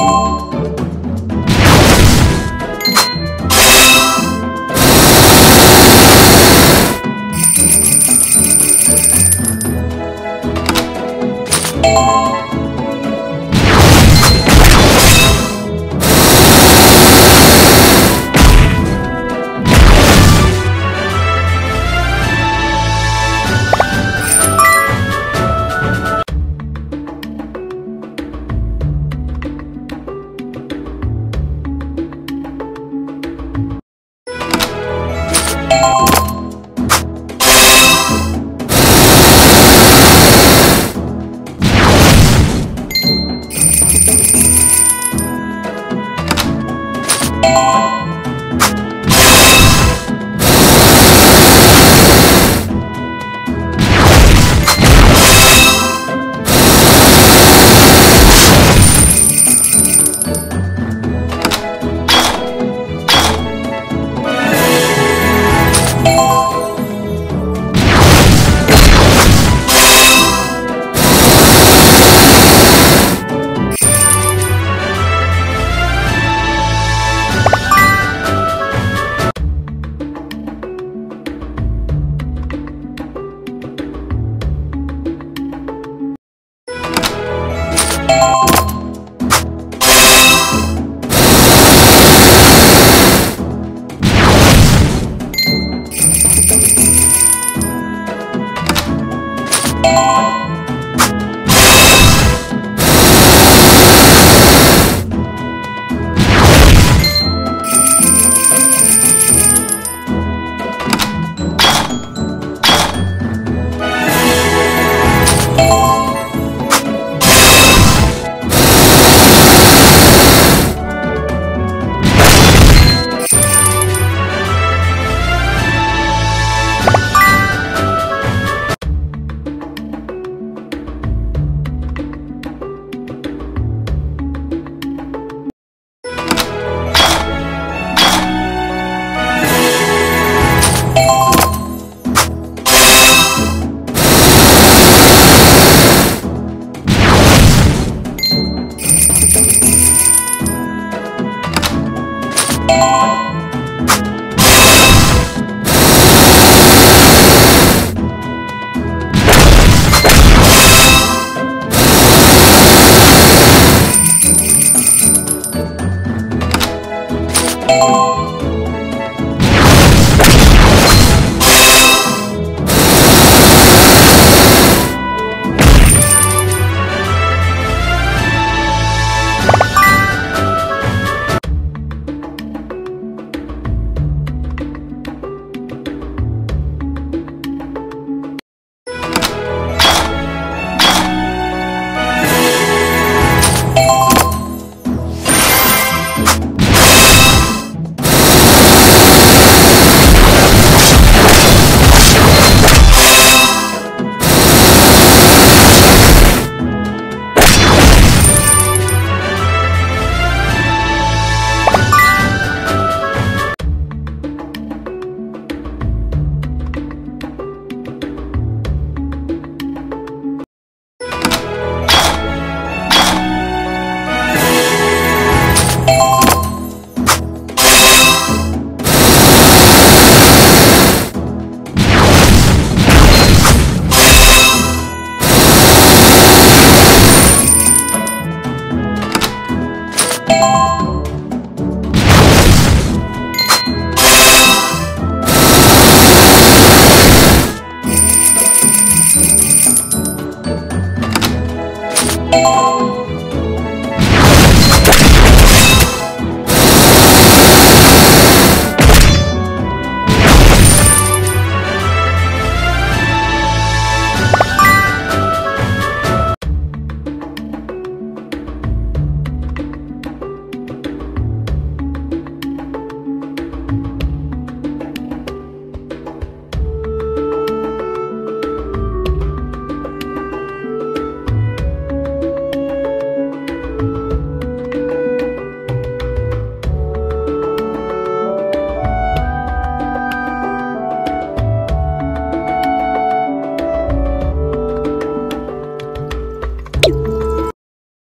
you Música